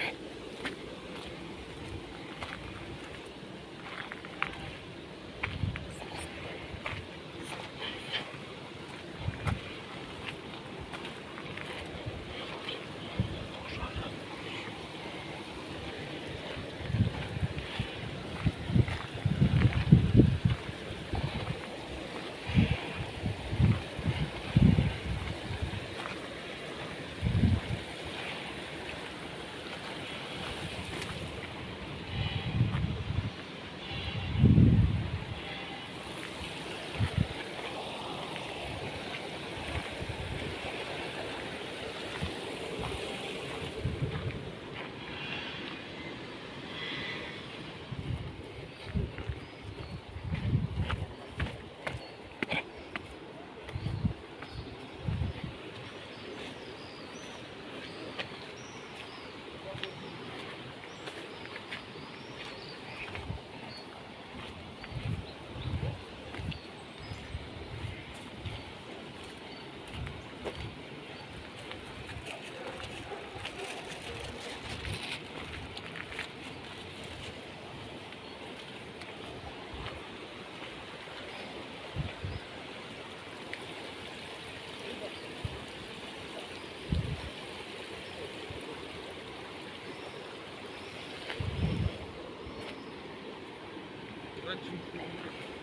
Amen. Thank you.